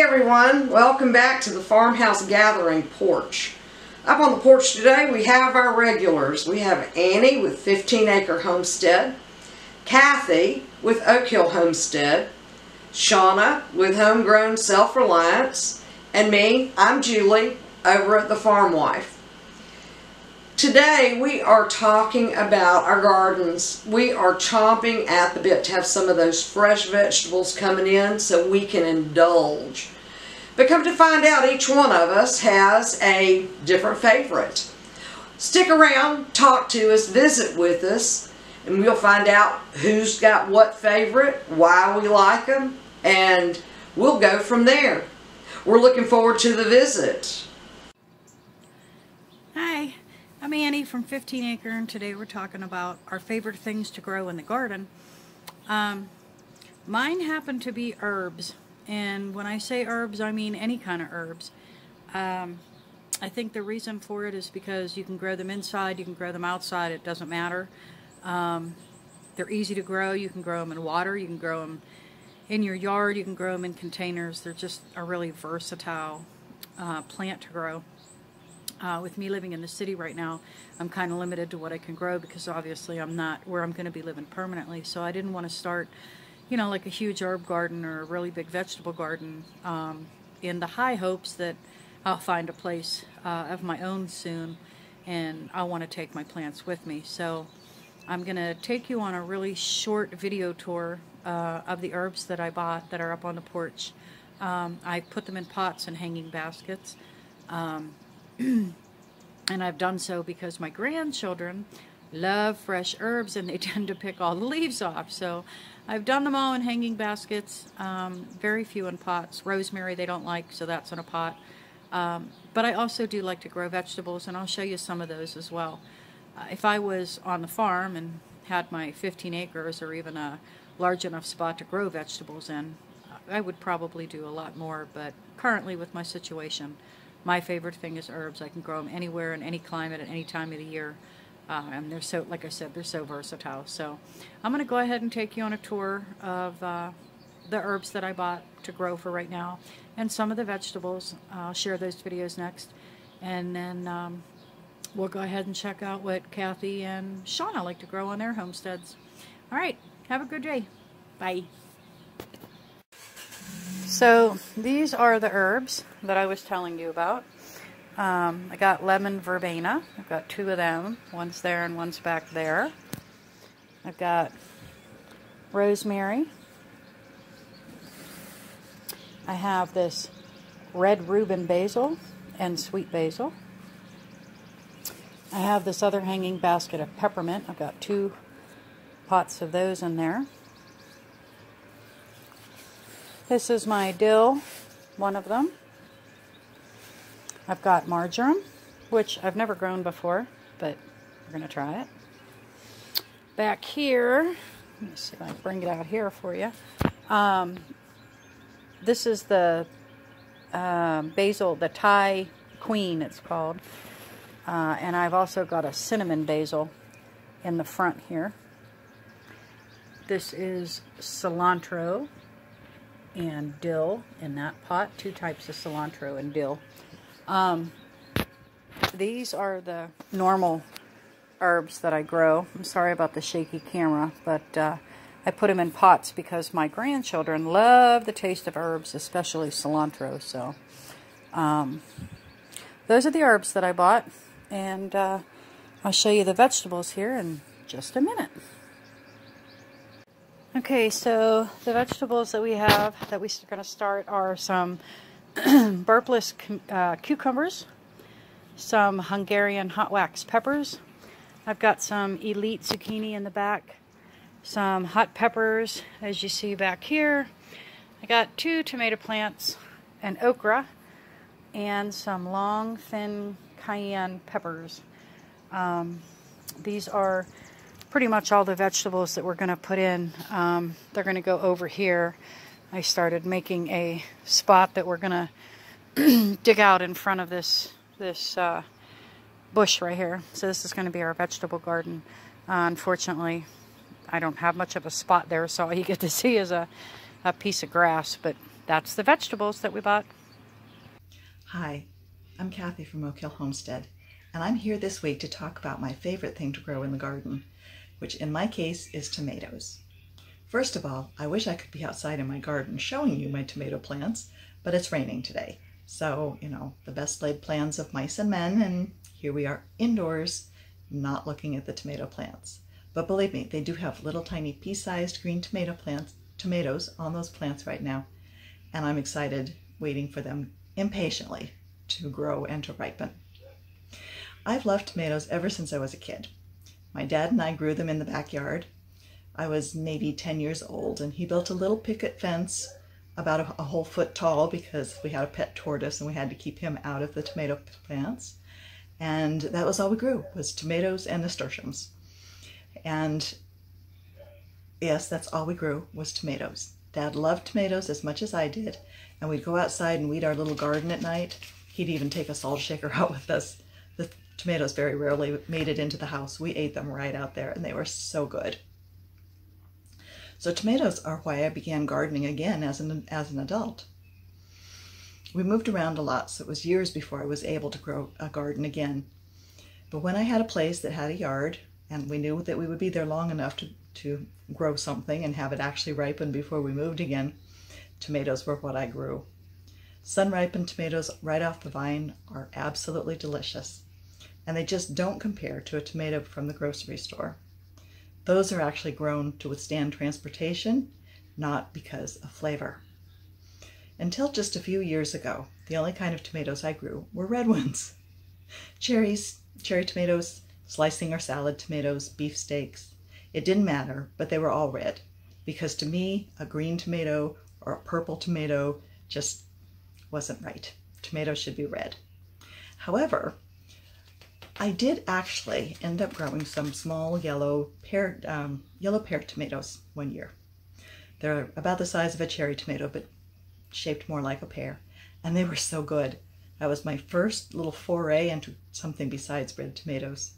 Hey everyone, welcome back to the Farmhouse Gathering porch. Up on the porch today we have our regulars. We have Annie with 15 Acre Homestead, Kathi with Oak Hill Homestead, Shawna with Homegrown Self-Reliance, and me, I'm Julie, over at the Farm Wife. Today we are talking about our gardens. We are chomping at the bit to have some of those fresh vegetables coming in so we can indulge. But come to find out each one of us has a different favorite. Stick around, talk to us, visit with us, and we'll find out who's got what favorite, why we like them, and we'll go from there. We're looking forward to the visit. I'm Annie from 15 Acre and today we're talking about our favorite things to grow in the garden. Um, mine happen to be herbs and when I say herbs I mean any kind of herbs. Um, I think the reason for it is because you can grow them inside, you can grow them outside, it doesn't matter. Um, they're easy to grow, you can grow them in water, you can grow them in your yard, you can grow them in containers. They're just a really versatile uh, plant to grow. Uh, with me living in the city right now, I'm kind of limited to what I can grow because obviously I'm not where I'm going to be living permanently. So I didn't want to start, you know, like a huge herb garden or a really big vegetable garden um, in the high hopes that I'll find a place uh, of my own soon and I want to take my plants with me. So I'm going to take you on a really short video tour uh, of the herbs that I bought that are up on the porch. Um, I put them in pots and hanging baskets. Um, and I've done so because my grandchildren love fresh herbs and they tend to pick all the leaves off. So I've done them all in hanging baskets, um, very few in pots. Rosemary they don't like, so that's in a pot. Um, but I also do like to grow vegetables, and I'll show you some of those as well. Uh, if I was on the farm and had my 15 acres or even a large enough spot to grow vegetables in, I would probably do a lot more, but currently with my situation, my favorite thing is herbs. I can grow them anywhere in any climate at any time of the year. Uh, and they're so, like I said, they're so versatile. So I'm going to go ahead and take you on a tour of uh, the herbs that I bought to grow for right now and some of the vegetables. I'll share those videos next. And then um, we'll go ahead and check out what Kathi and Shawna like to grow on their homesteads. All right, have a good day. Bye. So these are the herbs that I was telling you about. Um, I got lemon verbena. I've got two of them. One's there and one's back there. I've got rosemary. I have this red Rubin basil and sweet basil. I have this other hanging basket of peppermint. I've got two pots of those in there. This is my dill, one of them. I've got marjoram, which I've never grown before, but we're going to try it. Back here, let me see if I can bring it out here for you. Um, this is the uh, basil, the Thai Queen, it's called. Uh, and I've also got a cinnamon basil in the front here. This is cilantro and dill in that pot. Two types of cilantro and dill. Um, these are the normal herbs that I grow. I'm sorry about the shaky camera, but uh, I put them in pots because my grandchildren love the taste of herbs, especially cilantro. So um, those are the herbs that I bought, and uh, I'll show you the vegetables here in just a minute. Okay, so the vegetables that we have that we're going to start are some burpless uh, cucumbers, some Hungarian hot wax peppers. I've got some elite zucchini in the back, some hot peppers, as you see back here. I got two tomato plants, an okra, and some long, thin cayenne peppers. Um, these are pretty much all the vegetables that we're going to put in. Um, they're going to go over here. I started making a spot that we're going to dig out in front of this this uh, bush right here. So this is going to be our vegetable garden. Uh, unfortunately, I don't have much of a spot there, so all you get to see is a, a piece of grass, but that's the vegetables that we bought. Hi, I'm Kathi from Oak Hill Homestead, and I'm here this week to talk about my favorite thing to grow in the garden, which in my case is tomatoes. First of all, I wish I could be outside in my garden showing you my tomato plants, but it's raining today. So, you know, the best laid plans of mice and men, and here we are indoors, not looking at the tomato plants. But believe me, they do have little tiny pea-sized green tomato plants, tomatoes on those plants right now, and I'm excited waiting for them impatiently to grow and to ripen. I've loved tomatoes ever since I was a kid. My dad and I grew them in the backyard. I was maybe 10 years old, and he built a little picket fence about a, a, whole foot tall because we had a pet tortoise and we had to keep him out of the tomato plants. And that was all we grew, was tomatoes and nasturtiums. And yes, that's all we grew was tomatoes. Dad loved tomatoes as much as I did, and we'd go outside and weed our little garden at night. He'd even take a salt shaker out with us. Tomatoes very rarely made it into the house. We ate them right out there, and they were so good. So tomatoes are why I began gardening again as an, as an adult. We moved around a lot, so it was years before I was able to grow a garden again. But when I had a place that had a yard, and we knew that we would be there long enough to to grow something and have it actually ripen before we moved again, tomatoes were what I grew. Sun ripened tomatoes right off the vine are absolutely delicious, and they just don't compare to a tomato from the grocery store. Those are actually grown to withstand transportation, not because of flavor. Until just a few years ago, the only kind of tomatoes I grew were red ones. Cherries, cherry tomatoes, slicing or salad tomatoes, beefsteaks, it didn't matter, but they were all red because to me, a green tomato or a purple tomato just wasn't right. Tomatoes should be red. However, I did actually end up growing some small yellow pear, um, yellow pear tomatoes one year. They're about the size of a cherry tomato, but shaped more like a pear. And they were so good. That was my first little foray into something besides red tomatoes.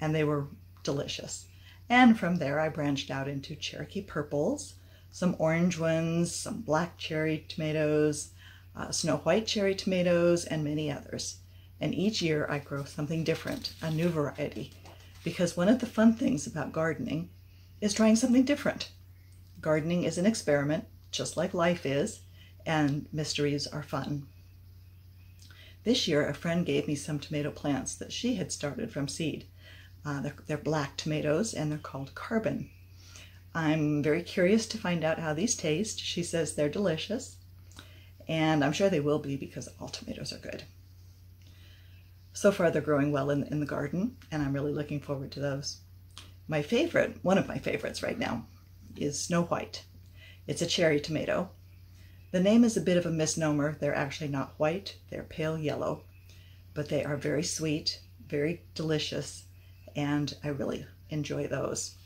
And they were delicious. And from there, I branched out into Cherokee purples, some orange ones, some black cherry tomatoes, uh, snow white cherry tomatoes, and many others. And each year I grow something different, a new variety, because one of the fun things about gardening is trying something different. Gardening is an experiment, just like life is, and mysteries are fun. This year, a friend gave me some tomato plants that she had started from seed. Uh, they're, they're black tomatoes and they're called carbon. I'm very curious to find out how these taste. She says they're delicious, and I'm sure they will be because all tomatoes are good. So far, they're growing well in, in the garden, and I'm really looking forward to those. My favorite, one of my favorites right now, is Snow White. It's a cherry tomato. The name is a bit of a misnomer. They're actually not white, they're pale yellow, but they are very sweet, very delicious, and I really enjoy those.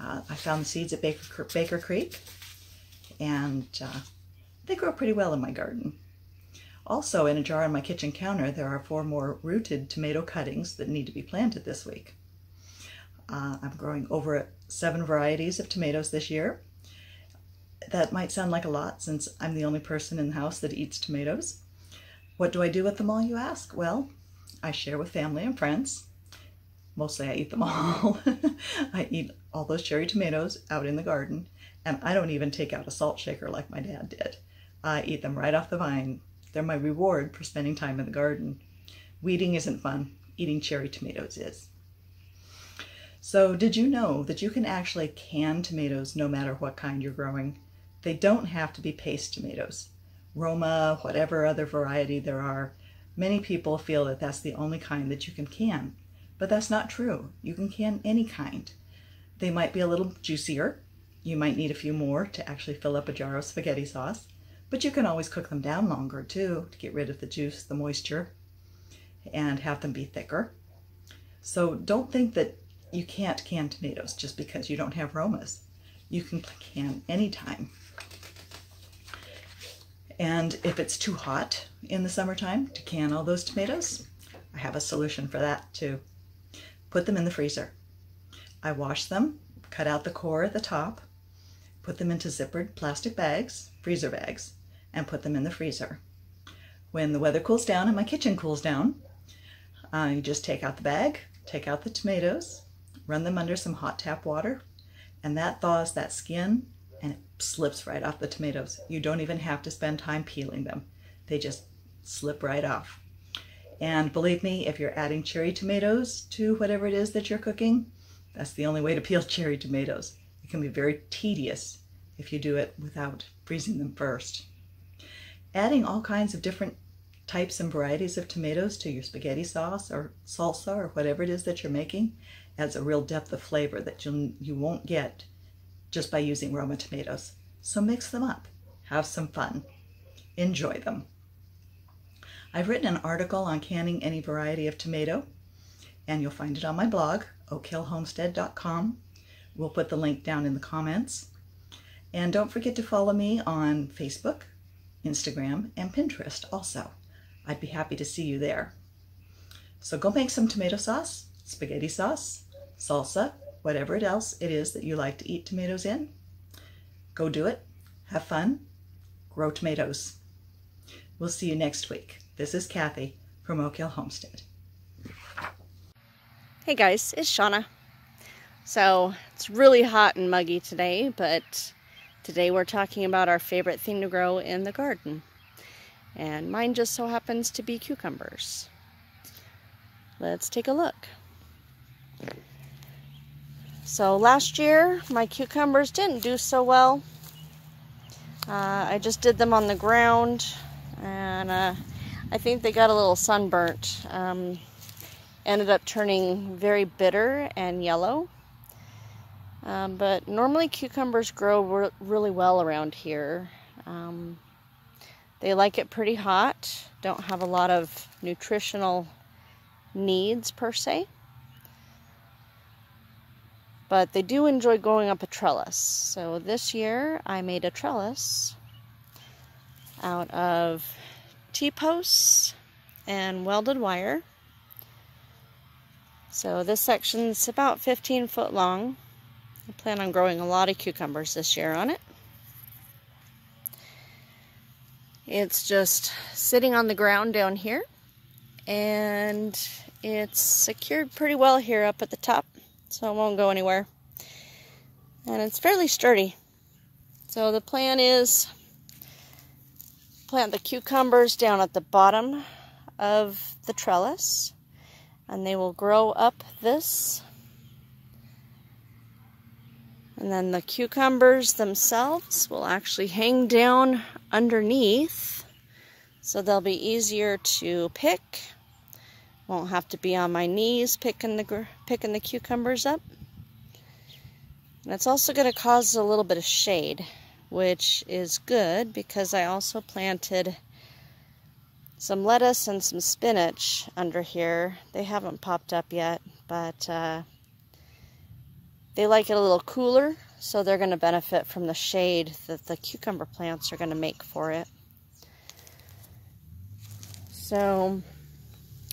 Uh, I found the seeds at Baker, Baker Creek, and uh, they grow pretty well in my garden. Also, in a jar on my kitchen counter, there are four more rooted tomato cuttings that need to be planted this week. Uh, I'm growing over seven varieties of tomatoes this year. That might sound like a lot since I'm the only person in the house that eats tomatoes. What do I do with them all, you ask? Well, I share with family and friends. Mostly I eat them all. I eat all those cherry tomatoes out in the garden, and I don't even take out a salt shaker like my dad did. I eat them right off the vine. They're my reward for spending time in the garden. Weeding isn't fun. Eating cherry tomatoes is. So did you know that you can actually can tomatoes no matter what kind you're growing? They don't have to be paste tomatoes. Roma, whatever other variety there are, Many people feel that that's the only kind that you can can, but that's not true. You can can any kind. They might be a little juicier. You might need a few more to actually fill up a jar of spaghetti sauce, but you can always cook them down longer too to get rid of the juice, the moisture, and have them be thicker. So don't think that you can't can tomatoes just because you don't have Romas. You can can anytime. And if it's too hot in the summertime to can all those tomatoes, I have a solution for that too. Put them in the freezer. I wash them, cut out the core at the top, put them into zippered plastic bags, freezer bags, and put them in the freezer. When the weather cools down and my kitchen cools down, you just take out the bag, take out the tomatoes, run them under some hot tap water, and that thaws that skin and it slips right off the tomatoes. You don't even have to spend time peeling them. They just slip right off. And believe me, if you're adding cherry tomatoes to whatever it is that you're cooking, that's the only way to peel cherry tomatoes. It can be very tedious if you do it without freezing them first. Adding all kinds of different types and varieties of tomatoes to your spaghetti sauce or salsa or whatever it is that you're making adds a real depth of flavor that you you won't get just by using Roma tomatoes. So mix them up. Have some fun. Enjoy them. I've written an article on canning any variety of tomato, and you'll find it on my blog, oakhillhomestead.com. We'll put the link down in the comments. And don't forget to follow me on Facebook, Instagram, and Pinterest also. I'd be happy to see you there. So go make some tomato sauce, spaghetti sauce, salsa, whatever it else it is that you like to eat tomatoes in. Go do it. Have fun. Grow tomatoes. We'll see you next week. This is Kathi from Oak Hill Homestead. Hey guys, it's Shawna. So it's really hot and muggy today, but today we're talking about our favorite thing to grow in the garden. And mine just so happens to be cucumbers. Let's take a look. So last year my cucumbers didn't do so well. Uh, I just did them on the ground and uh, I think they got a little sunburnt. Um, ended up turning very bitter and yellow. Um, but normally cucumbers grow re really well around here. Um, they like it pretty hot, don't have a lot of nutritional needs per se. But they do enjoy going up a trellis. So this year I made a trellis out of T-posts and welded wire. So this section's about 15 foot long. I plan on growing a lot of cucumbers this year on it. It's just sitting on the ground down here and it's secured pretty well here up at the top so it won't go anywhere. And it's fairly sturdy. So the plan is plant the cucumbers down at the bottom of the trellis and they will grow up this and then the cucumbers themselves will actually hang down underneath. So they'll be easier to pick. Won't have to be on my knees picking the picking the cucumbers up. And it's also going to cause a little bit of shade which is good because I also planted some lettuce and some spinach under here. They haven't popped up yet, but uh, they like it a little cooler, so they're going to benefit from the shade that the cucumber plants are going to make for it. So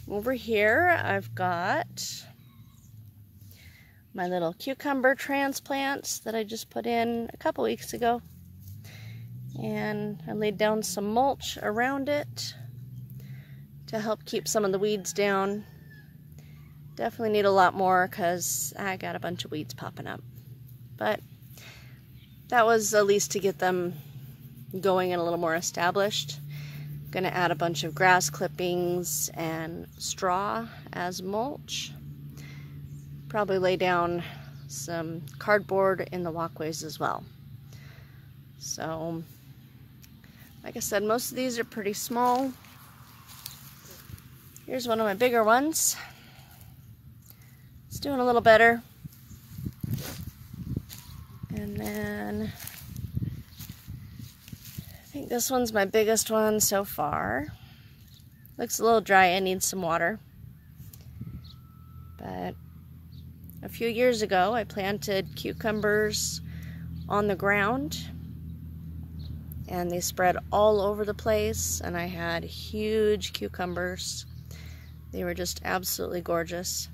over here I've got my little cucumber transplants that I just put in a couple weeks ago and I laid down some mulch around it to help keep some of the weeds down. Definitely need a lot more because I got a bunch of weeds popping up. But that was at least to get them going and a little more established. Gonna add a bunch of grass clippings and straw as mulch. Probably lay down some cardboard in the walkways as well. So like I said, most of these are pretty small. Here's one of my bigger ones. It's doing a little better. And then I think this one's my biggest one so far. Looks a little dry, I need some water. But a few years ago I planted cucumbers on the ground and they spread all over the place and I had huge cucumbers. They were just absolutely gorgeous.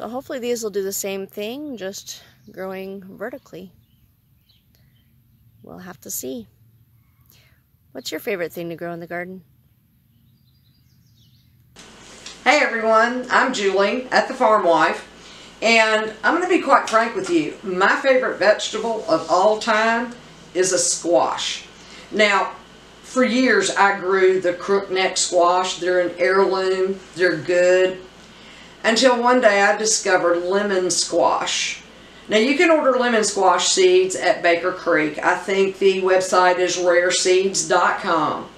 So hopefully these will do the same thing, just growing vertically. We'll have to see. What's your favorite thing to grow in the garden? Hey everyone, I'm Julie at the Farm Wife, and I'm going to be quite frank with you. My favorite vegetable of all time is a squash. Now, for years I grew the crookneck squash. They're an heirloom, they're good. Until one day I discovered lemon squash. Now you can order lemon squash seeds at Baker Creek. I think the website is rareseeds.com.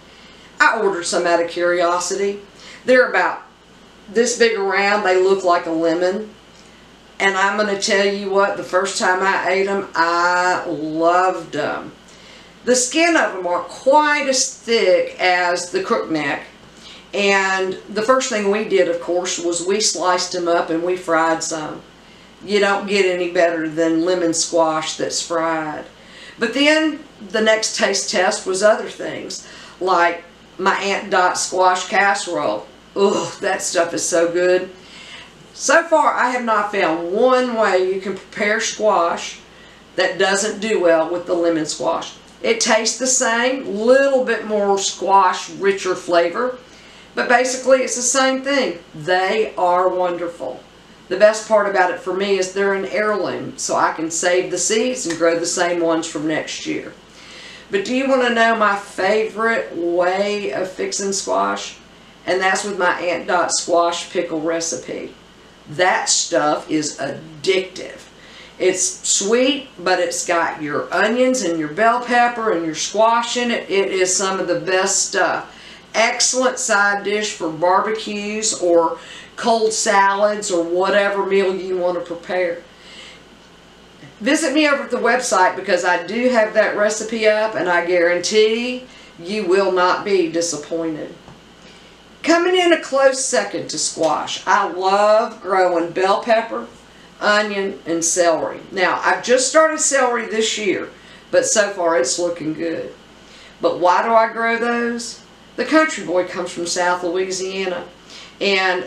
I ordered some out of curiosity. They're about this big around. They look like a lemon. And I'm going to tell you what, the first time I ate them, I loved them. The skin of them aren't quite as thick as the crookneck. And the first thing we did, of course, was we sliced them up and we fried some. You don't get any better than lemon squash that's fried. But then the next taste test was other things, like my Aunt Dot squash casserole. Ugh, that stuff is so good. So far, I have not found one way you can prepare squash that doesn't do well with the lemon squash. It tastes the same, little bit more squash, richer flavor, but basically it's the same thing. They are wonderful. The best part about it for me is they're an heirloom, so I can save the seeds and grow the same ones from next year. But do you want to know my favorite way of fixing squash? And that's with my Aunt Dot squash pickle recipe. That stuff is addictive. It's sweet, but it's got your onions and your bell pepper and your squash in it. It is some of the best stuff. Excellent side dish for barbecues or cold salads or whatever meal you want to prepare. Visit me over at the website because I do have that recipe up and I guarantee you will not be disappointed. Coming in a close second to squash, I love growing bell pepper, onion, and celery. Now, I've just started celery this year, but so far it's looking good. But why do I grow those? The country boy comes from South Louisiana, and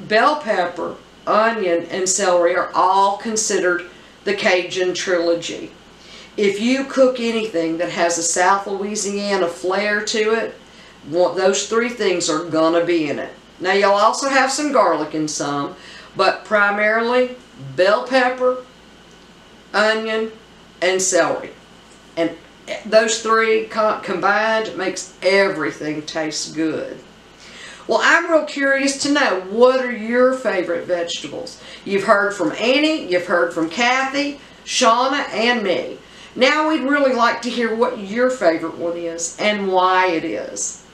bell pepper, onion, and celery are all considered the Cajun trilogy. If you cook anything that has a South Louisiana flair to it, those three things are going to be in it. Now you'll also have some garlic in some, but primarily bell pepper, onion, and celery. And those three combined makes everything taste good. Well, I'm real curious to know, what are your favorite vegetables? You've heard from Annie, you've heard from Kathi, Shawna, and me. Now we'd really like to hear what your favorite one is and why it is.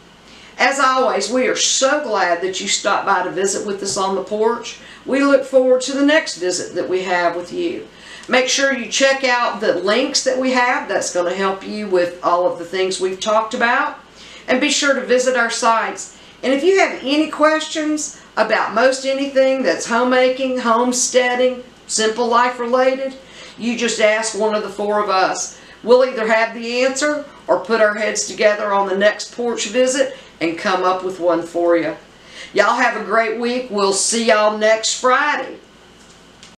As always, we are so glad that you stopped by to visit with us on the porch. We look forward to the next visit that we have with you. Make sure you check out the links that we have. That's going to help you with all of the things we've talked about. And be sure to visit our sites. And if you have any questions about most anything that's homemaking, homesteading, simple life related, you just ask one of the four of us. We'll either have the answer or put our heads together on the next porch visit and come up with one for you. Y'all have a great week. We'll see y'all next Friday.